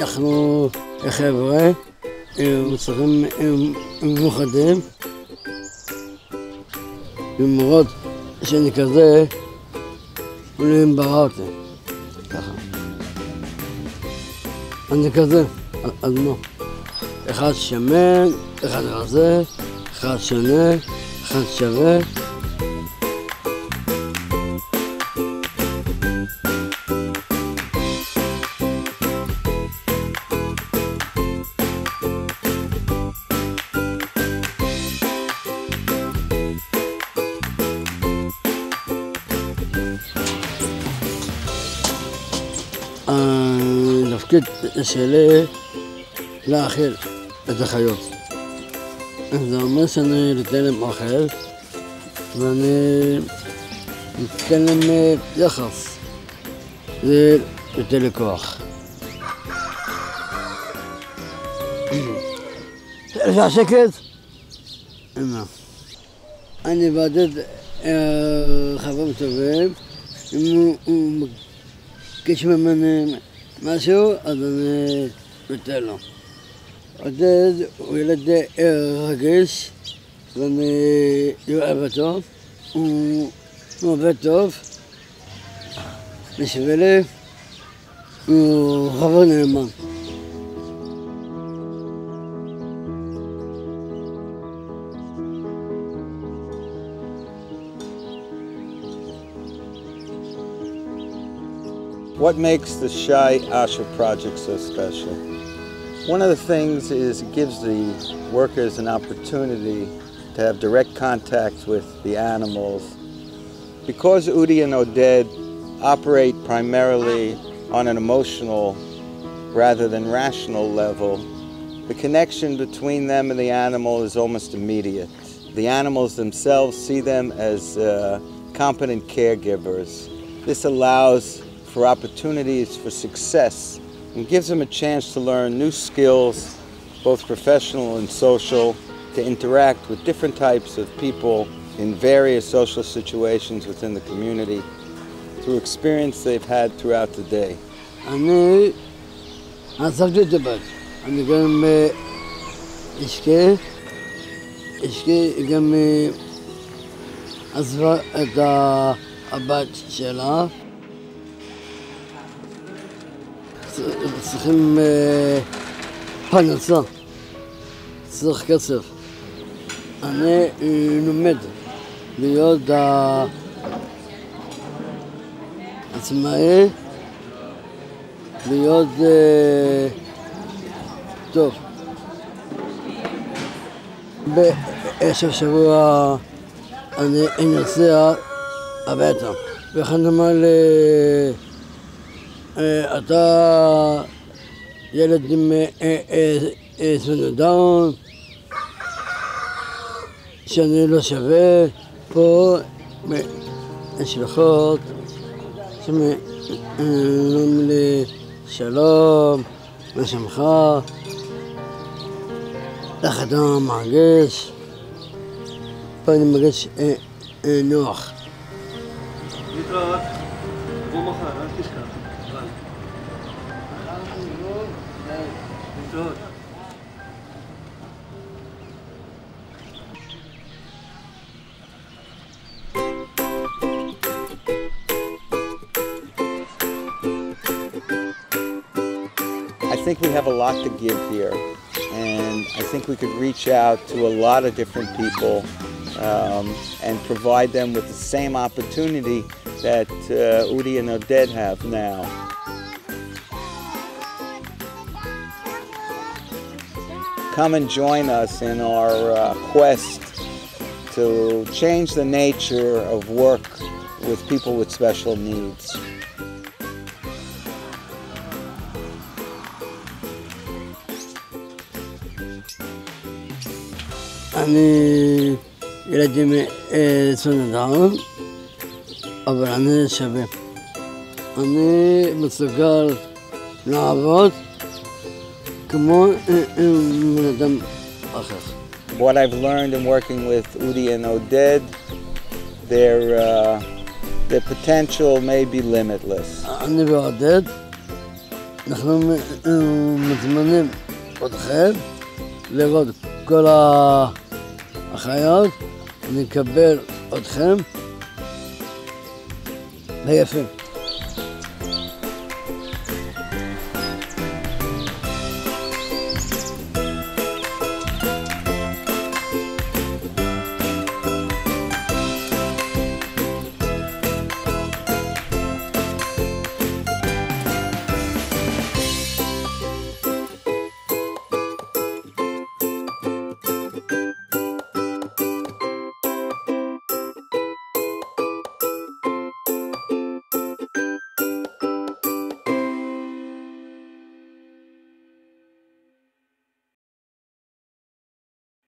אנחנו חבר'ה עם צרכים מיוחדים, למרות שאני כזה, אלוהים ברא אותי, ככה. אני כזה, אז מה? אחד שמן, אחד רזה, אחד שונה, אחד שווה. كنت سلاه لاخر تخيل إذا ما سنه نتكلم آخر يعني نتكلم يخص التلكوخ ترجع سكت إما. أنا بعدد آه، خبرت بهم. كش من משהו, אז אני נותן לו. עודד הוא ילד רגיש, ואני אוהב אותו. הוא עובד טוב, בשבילי הוא חבר נאמן. What makes the Shai Asher project so special? One of the things is it gives the workers an opportunity to have direct contact with the animals. Because Udi and Oded operate primarily on an emotional rather than rational level, the connection between them and the animal is almost immediate. The animals themselves see them as uh, competent caregivers. This allows for opportunities for success and gives them a chance to learn new skills, both professional and social, to interact with different types of people in various social situations within the community through experience they've had throughout the day. אני עזבתי את הבת. אני גם אשתי, אשתי גם עזבה את הבת שלה. צריכים פרנסה, צריך כסף. אני לומד להיות עצמאי, להיות טוב. בעשר שבוע אני נוסע הביתה, ואחד אמר לי אתה ילד עם סמנו דאון, שאני לא שווה, פה משלחות שאומרים לי שלום, מה שמך, איך אתה מרגיש, פה אני מרגיש נוח. להתראות, תבוא מחר, אל תשכח. Good. I think we have a lot to give here, and I think we could reach out to a lot of different people um, and provide them with the same opportunity that uh, Udi and Oded have now. Come and join us in our uh, quest to change the nature of work with people with special needs. אני ילד עם צונת דאון, אבל אני שווה. אני מסוגל לעבוד כמו עם בן אדם אחר. What I've learned in working with Udi and Oded, their, uh, their potential may be limitless. אני ועודד אנחנו מ- מזמנים אתכם לראות כל החיות, נקבל אתכם ביפה.